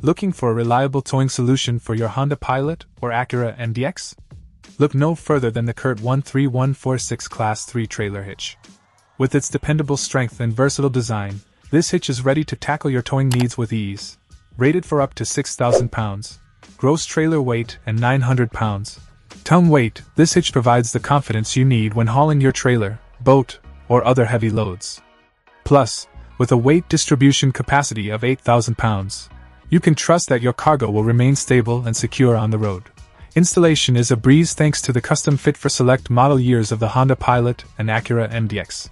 Looking for a reliable towing solution for your Honda Pilot or Acura MDX? Look no further than the CURT 13146 Class 3 trailer hitch. With its dependable strength and versatile design, this hitch is ready to tackle your towing needs with ease. Rated for up to 6,000 pounds, gross trailer weight and 900 pounds. Tongue weight, this hitch provides the confidence you need when hauling your trailer, boat, or other heavy loads. Plus, with a weight distribution capacity of 8,000 pounds, you can trust that your cargo will remain stable and secure on the road. Installation is a breeze thanks to the custom fit for select model years of the Honda Pilot and Acura MDX.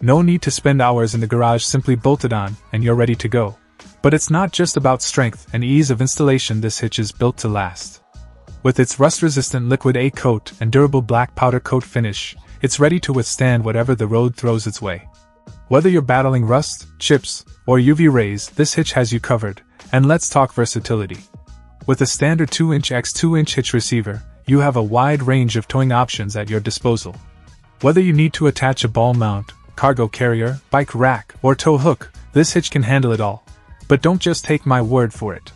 No need to spend hours in the garage simply bolted on, and you're ready to go. But it's not just about strength and ease of installation, this hitch is built to last. With its rust resistant liquid E-coat and durable black powder coat finish, it's ready to withstand whatever the road throws its way. Whether you're battling rust, chips, or UV rays, this hitch has you covered, and let's talk versatility. With a standard 2 inch x 2 inch hitch receiver, you have a wide range of towing options at your disposal. Whether you need to attach a ball mount, cargo carrier, bike rack, or tow hook, this hitch can handle it all. But don't just take my word for it.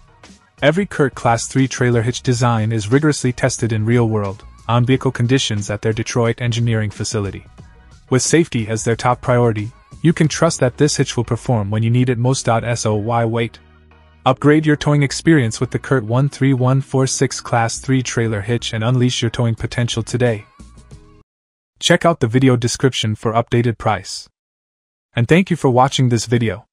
Every CURT Class 3 trailer hitch design is rigorously tested in real world, on vehicle conditions at their Detroit engineering facility. With safety as their top priority, you can trust that this hitch will perform when you need it most. SOY wait. Upgrade your towing experience with the CURT 13146 Class 3 trailer hitch and unleash your towing potential today. Check out the video description for updated price. And thank you for watching this video.